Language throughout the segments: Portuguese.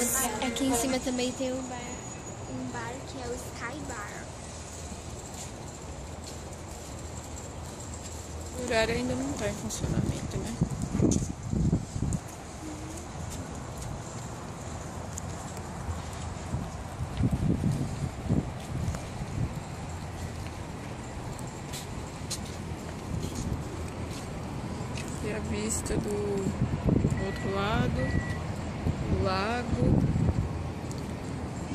em cima também tem um bar, um bar que é o Sky Bar. O horário ainda não está em funcionamento, né? E a vista do outro lado, lago,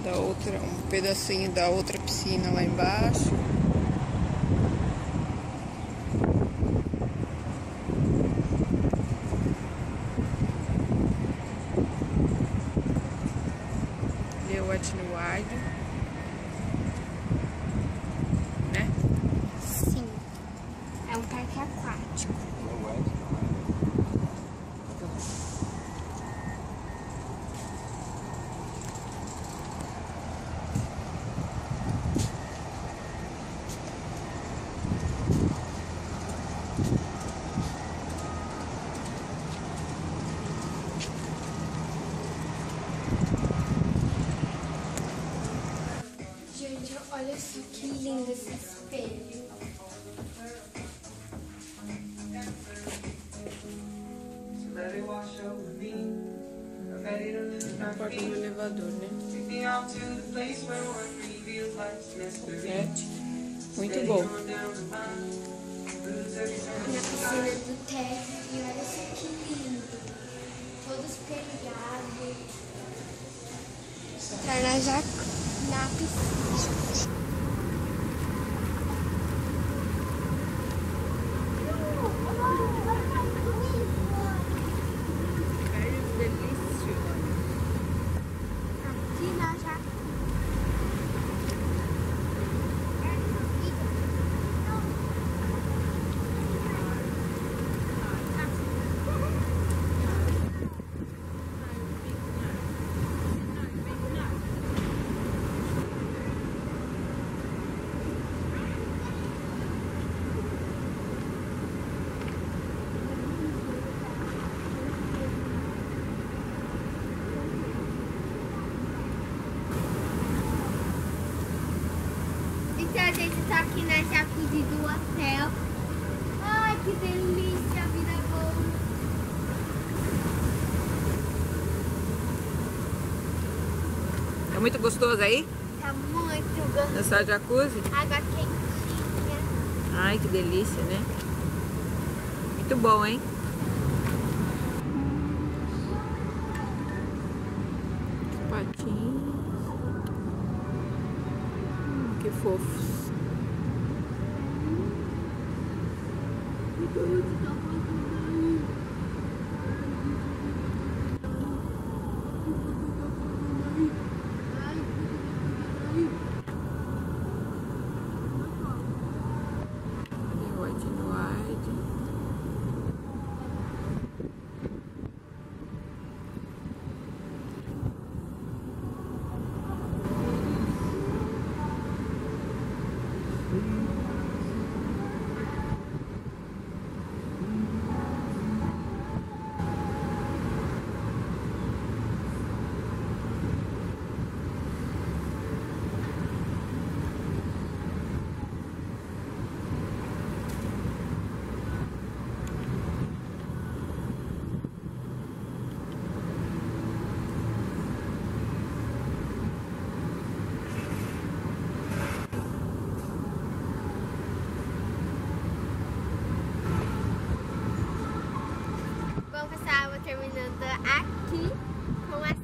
da outra, um pedacinho da outra piscina lá embaixo. O Wet n Wild, né? Sim. É um parque aquático. Gente, olha só que lindo esse espelho. Na porta do elevador, né? Sete. Muito Steady bom. Na piscina do teste. E olha só que lindo. Todo espelhado. Entrar na, jac... na a gente tá aqui na jacuzzi do hotel. Ai, que delícia, vida boa. É muito gostoso aí? Tá muito gostoso. Nessa jacuzzi? Água quentinha. Ai, que delícia, né? Muito bom, hein? Os patinhos. Hum, que fofos. Oh, it's not. Terminando aqui com a